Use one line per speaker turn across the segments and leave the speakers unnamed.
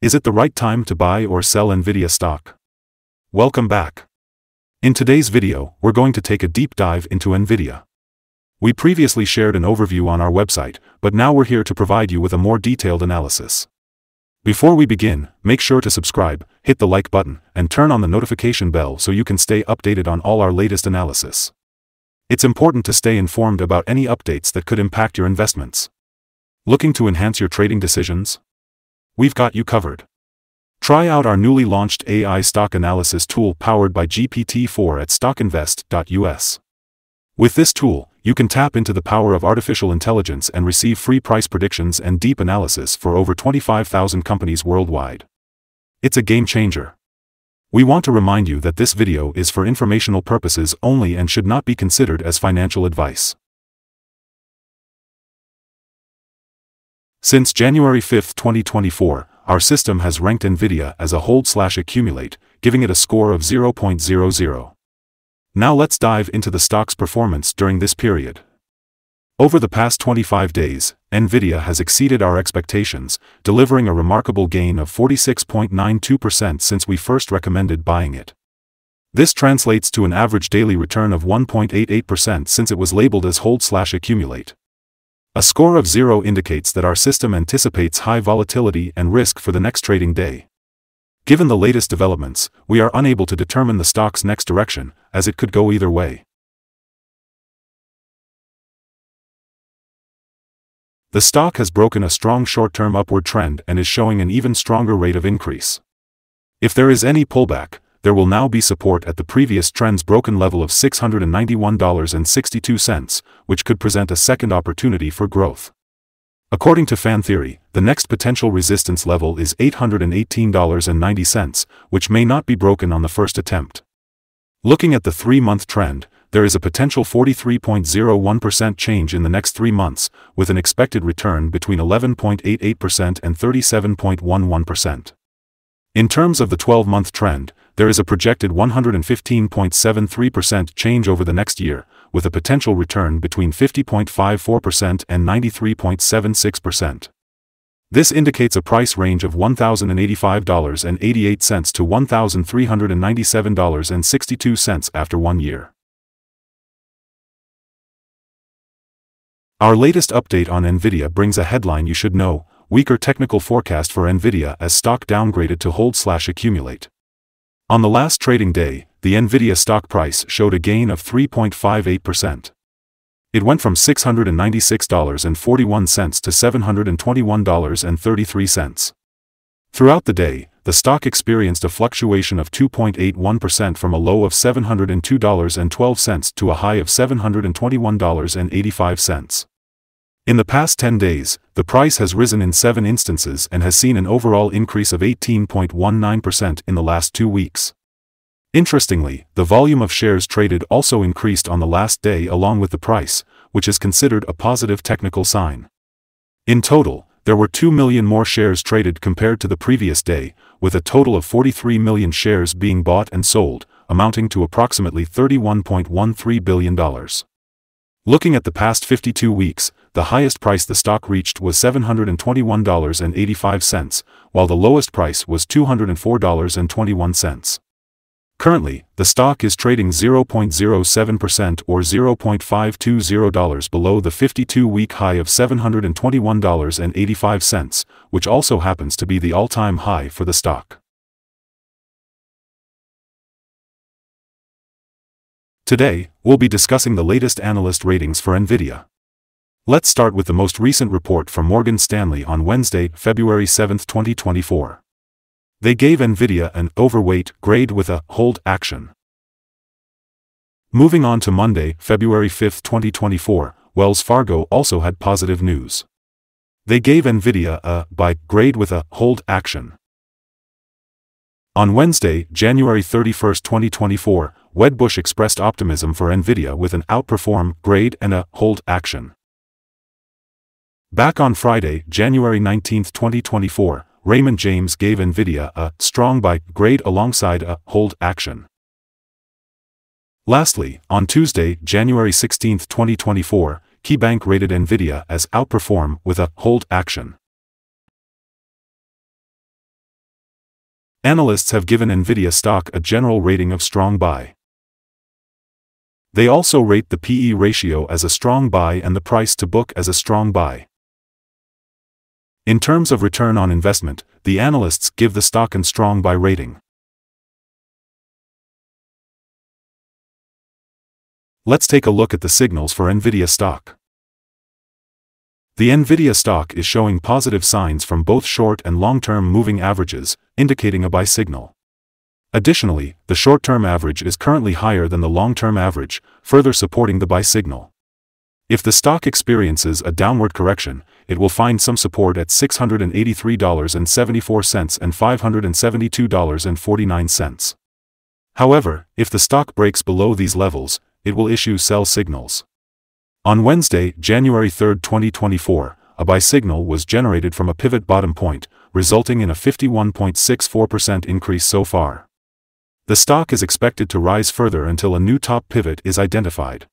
Is it the right time to buy or sell Nvidia stock? Welcome back. In today's video, we're going to take a deep dive into Nvidia. We previously shared an overview on our website, but now we're here to provide you with a more detailed analysis. Before we begin, make sure to subscribe, hit the like button, and turn on the notification bell so you can stay updated on all our latest analysis. It's important to stay informed about any updates that could impact your investments. Looking to enhance your trading decisions? We've got you covered. Try out our newly launched AI stock analysis tool powered by GPT-4 at stockinvest.us. With this tool, you can tap into the power of artificial intelligence and receive free price predictions and deep analysis for over 25,000 companies worldwide. It's a game changer. We want to remind you that this video is for informational purposes only and should not be considered as financial advice. Since January 5, 2024, our system has ranked NVIDIA as a hold slash accumulate, giving it a score of 0.00. Now let's dive into the stock's performance during this period. Over the past 25 days, NVIDIA has exceeded our expectations, delivering a remarkable gain of 46.92% since we first recommended buying it. This translates to an average daily return of 1.88% since it was labeled as hold slash accumulate. A score of zero indicates that our system anticipates high volatility and risk for the next trading day. Given the latest developments, we are unable to determine the stock's next direction, as it could go either way. The stock has broken a strong short-term upward trend and is showing an even stronger rate of increase. If there is any pullback, there will now be support at the previous trend's broken level of $691.62, which could present a second opportunity for growth. According to fan theory, the next potential resistance level is $818.90, which may not be broken on the first attempt. Looking at the three-month trend, there is a potential 43.01% change in the next three months, with an expected return between 11.88% and 37.11%. In terms of the 12-month trend, there is a projected 115.73% change over the next year, with a potential return between 50.54% and 93.76%. This indicates a price range of $1,085.88 to $1,397.62 after one year. Our latest update on NVIDIA brings a headline you should know, weaker technical forecast for NVIDIA as stock downgraded to hold slash accumulate. On the last trading day, the NVIDIA stock price showed a gain of 3.58%. It went from $696.41 to $721.33. Throughout the day, the stock experienced a fluctuation of 2.81% from a low of $702.12 to a high of $721.85. In the past 10 days, the price has risen in seven instances and has seen an overall increase of 18.19% in the last two weeks. Interestingly, the volume of shares traded also increased on the last day along with the price, which is considered a positive technical sign. In total, there were 2 million more shares traded compared to the previous day, with a total of 43 million shares being bought and sold, amounting to approximately $31.13 billion. Looking at the past 52 weeks, the highest price the stock reached was $721.85, while the lowest price was $204.21. Currently, the stock is trading 0.07% or $0.520 below the 52-week high of $721.85, which also happens to be the all-time high for the stock. Today, we'll be discussing the latest analyst ratings for NVIDIA. Let's start with the most recent report from Morgan Stanley on Wednesday, February 7, 2024. They gave NVIDIA an overweight grade with a hold action. Moving on to Monday, February 5, 2024, Wells Fargo also had positive news. They gave NVIDIA a buy grade with a hold action. On Wednesday, January 31, 2024, Wedbush expressed optimism for NVIDIA with an outperform grade and a hold action. Back on Friday, January 19, 2024, Raymond James gave NVIDIA a strong buy grade alongside a hold action. Lastly, on Tuesday, January 16, 2024, KeyBank rated NVIDIA as outperform with a hold action. Analysts have given Nvidia stock a general rating of strong buy. They also rate the PE ratio as a strong buy and the price to book as a strong buy. In terms of return on investment, the analysts give the stock an strong buy rating. Let's take a look at the signals for Nvidia stock. The Nvidia stock is showing positive signs from both short and long-term moving averages, indicating a buy signal. Additionally, the short-term average is currently higher than the long-term average, further supporting the buy signal. If the stock experiences a downward correction, it will find some support at $683.74 and $572.49. However, if the stock breaks below these levels, it will issue sell signals. On Wednesday, January 3, 2024, a buy signal was generated from a pivot bottom point, resulting in a 51.64% increase so far. The stock is expected to rise further until a new top pivot is identified.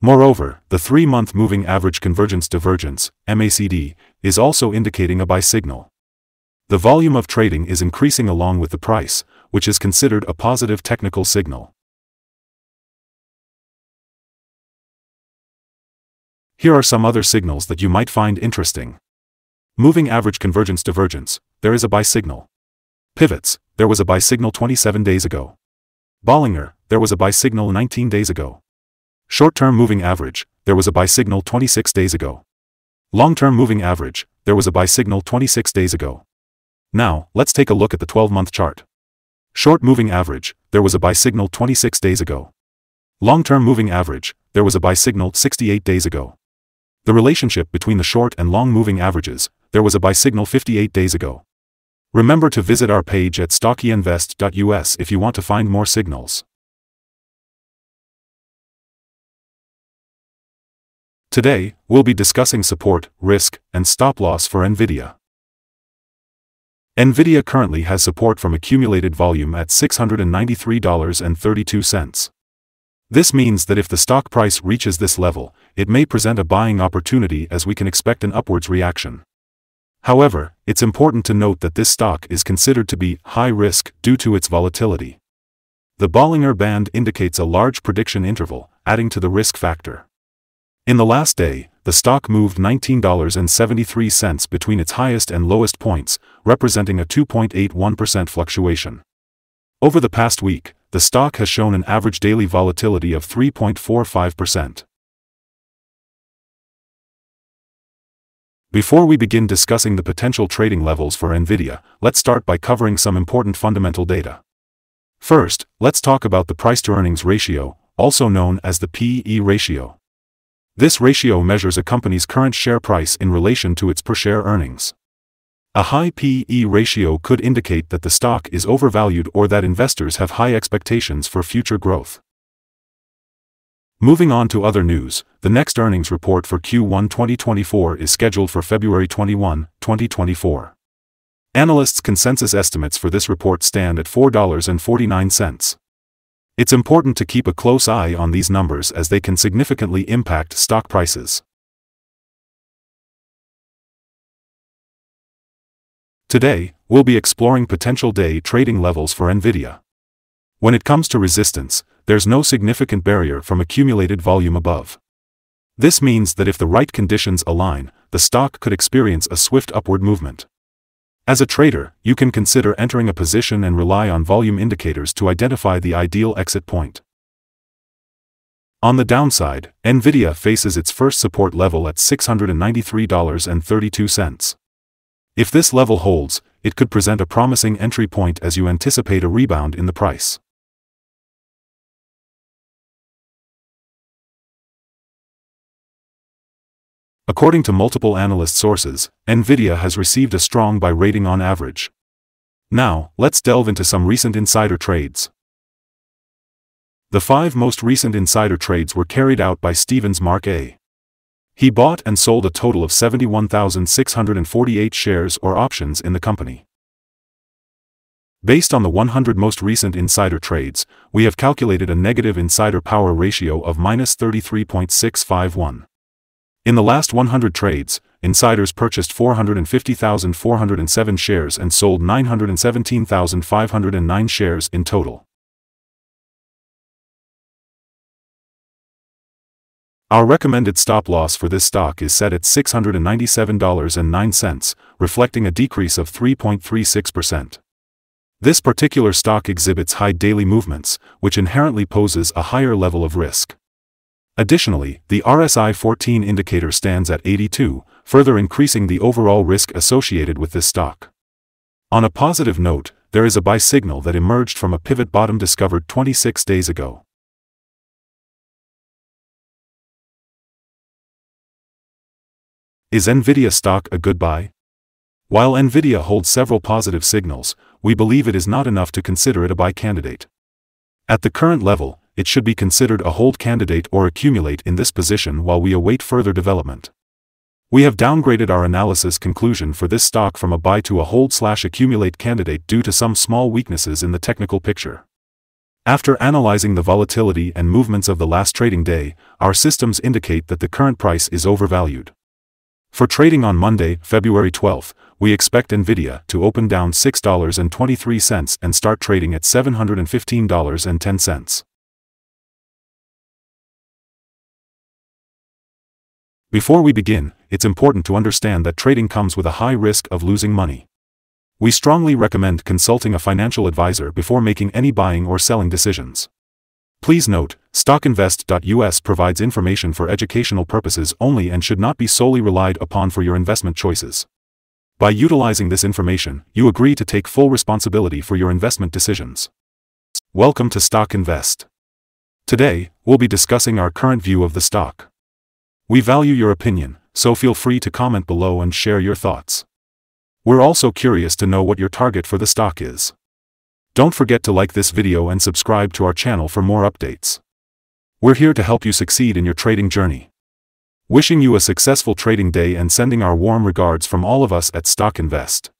Moreover, the three-month moving average convergence divergence, MACD, is also indicating a buy signal. The volume of trading is increasing along with the price, which is considered a positive technical signal. Here are some other signals that you might find interesting. Moving average convergence divergence, there is a buy signal. Pivots, there was a buy signal 27 days ago. Bollinger, there was a buy signal 19 days ago. Short-term moving average, there was a buy signal 26 days ago. Long-term moving average, there was a buy signal 26 days ago. Now, let's take a look at the 12-month chart. Short moving average, there was a buy signal 26 days ago. Long-term moving average, there was a buy signal 68 days ago. The relationship between the short and long moving averages, there was a buy signal 58 days ago. Remember to visit our page at stockinvest.us if you want to find more signals. Today, we'll be discussing support, risk, and stop loss for NVIDIA. NVIDIA currently has support from accumulated volume at $693.32. This means that if the stock price reaches this level, it may present a buying opportunity as we can expect an upwards reaction. However, it's important to note that this stock is considered to be high risk due to its volatility. The Bollinger Band indicates a large prediction interval, adding to the risk factor. In the last day, the stock moved $19.73 between its highest and lowest points, representing a 2.81% fluctuation. Over the past week, the stock has shown an average daily volatility of 3.45%. Before we begin discussing the potential trading levels for NVIDIA, let's start by covering some important fundamental data. First, let's talk about the price-to-earnings ratio, also known as the PE ratio. This ratio measures a company's current share price in relation to its per-share earnings. A high PE ratio could indicate that the stock is overvalued or that investors have high expectations for future growth. Moving on to other news, the next earnings report for Q1 2024 is scheduled for February 21, 2024. Analysts' consensus estimates for this report stand at $4.49. It's important to keep a close eye on these numbers as they can significantly impact stock prices. Today, we'll be exploring potential day trading levels for NVIDIA. When it comes to resistance, there's no significant barrier from accumulated volume above. This means that if the right conditions align, the stock could experience a swift upward movement. As a trader, you can consider entering a position and rely on volume indicators to identify the ideal exit point. On the downside, NVIDIA faces its first support level at $693.32. If this level holds, it could present a promising entry point as you anticipate a rebound in the price. According to multiple analyst sources, Nvidia has received a strong buy rating on average. Now, let's delve into some recent insider trades. The five most recent insider trades were carried out by Stevens Mark A. He bought and sold a total of 71,648 shares or options in the company. Based on the 100 most recent insider trades, we have calculated a negative insider power ratio of minus 33.651. In the last 100 trades, insiders purchased 450,407 shares and sold 917,509 shares in total. Our recommended stop loss for this stock is set at $697.09, reflecting a decrease of 3.36%. This particular stock exhibits high daily movements, which inherently poses a higher level of risk. Additionally, the RSI 14 indicator stands at 82, further increasing the overall risk associated with this stock. On a positive note, there is a buy signal that emerged from a pivot bottom discovered 26 days ago. Is Nvidia stock a good buy? While Nvidia holds several positive signals, we believe it is not enough to consider it a buy candidate. At the current level, it should be considered a hold candidate or accumulate in this position while we await further development. We have downgraded our analysis conclusion for this stock from a buy to a hold slash accumulate candidate due to some small weaknesses in the technical picture. After analyzing the volatility and movements of the last trading day, our systems indicate that the current price is overvalued. For trading on Monday, February 12, we expect Nvidia to open down $6.23 and start trading at $715.10. Before we begin, it's important to understand that trading comes with a high risk of losing money. We strongly recommend consulting a financial advisor before making any buying or selling decisions. Please note, stockinvest.us provides information for educational purposes only and should not be solely relied upon for your investment choices. By utilizing this information, you agree to take full responsibility for your investment decisions. Welcome to Stock Invest. Today, we'll be discussing our current view of the stock. We value your opinion, so feel free to comment below and share your thoughts. We're also curious to know what your target for the stock is. Don't forget to like this video and subscribe to our channel for more updates. We're here to help you succeed in your trading journey. Wishing you a successful trading day and sending our warm regards from all of us at Stock Invest.